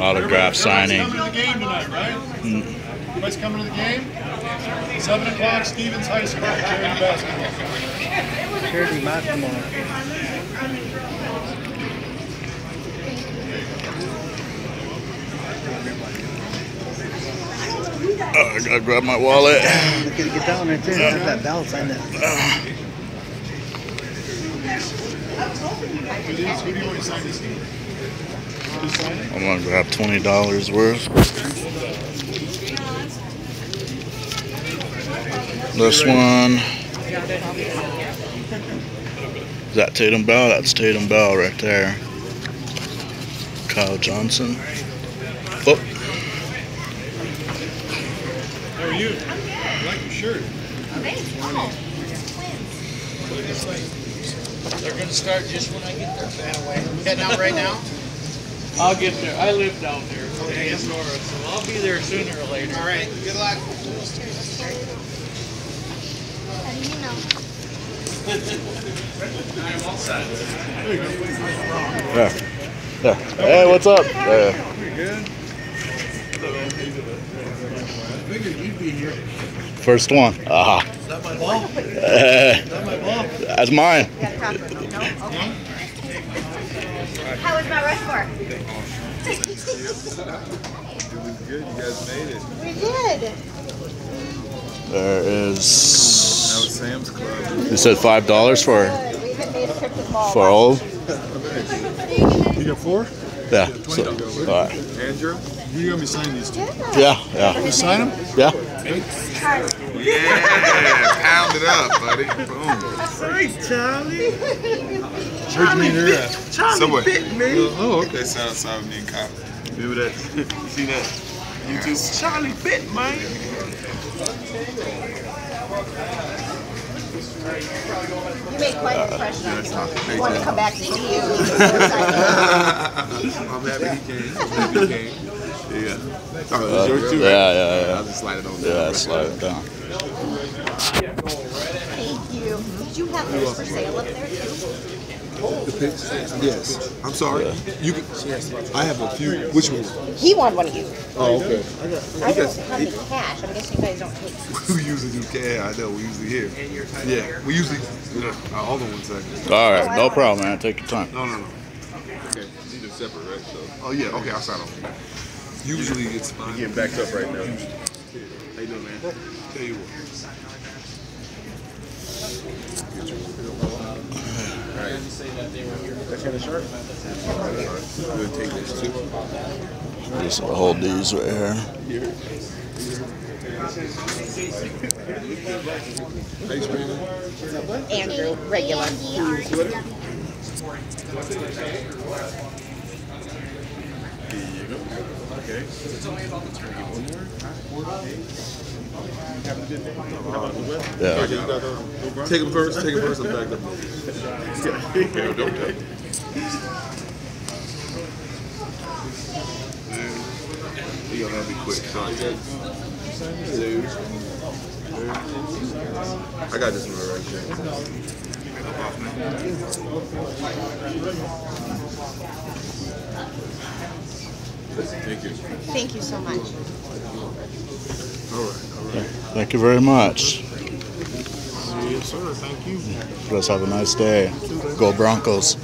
Autograph signing. Coming to the game tonight, right? Everybody's coming to the game? Seven o'clock, Stevens High School, charity basketball. Charity basketball. Oh, I gotta grab my wallet. Look at get that one right there. At that bell sign that. Who do you- who do you want to sign this to? Who's signing? I'm gonna grab twenty dollars worth. This one. Is that Tatum Bell? That's Tatum Bell right there. Kyle Johnson. Oh, How are you? I like your shirt. Thanks. Twins. They're gonna start just when I get there. Heading out right now? I'll get there. I live down there in Aurora, so I'll be there sooner or later. All right, good luck. How do you know? there. There. Hey, what's up? There. First one. Aha. Is that my ball? Uh, Is that my ball? that's mine. No? Okay. How was Mount Rushmore? Good, you guys made it. We did. There Now is. it's Sam's Club. You said five dollars for We even made a trip to the mall. for all. You got four? Yeah. So, all right. Andrew? You're gonna be signing these two. Yeah. Yeah. You sign them? Yeah. Yeah, pound it up, buddy. Boom. Where'd you meet her at? Subway. Oh, okay. Sound sound me in college. Remember that? you seen that? YouTube? Charlie Bit, man. You made quite an impression on me. I want to come back to see you. I'm happy he came. I'm happy he came. Yeah. Oh, Uh, yours too? yeah. Yeah. yeah. I'll just slide it on Yeah. Slide it down. Thank you. Did you have those for sale up there too? The pics? Yes. I'm sorry. You can, I have a few. Which one? He wanted one of you. Oh, okay. I don't have any cash. I'm guessing you guys don't take. We usually do cash. I know. We usually here. Yeah. We usually. Uh, hold on one second. All right. No problem, man. Take your time. No, no, no. Okay. These are separate, right? So. Oh yeah. Okay. I'll sign off. Usually it's fine. Getting backed up right now. How you doing, man? Tell you what. We'll take this too. Just hold these right here. Ice cream. Andrew, regular. Yeah. Take him first. Take him first. I'm back up. Yeah, don't tell. You gonna have to be quick. Sorry, I got this one right here. Thank you. Thank you so much. All right. All right. Thank you very much. Yes, sir. Thank you. Let's have a nice day. Go Broncos.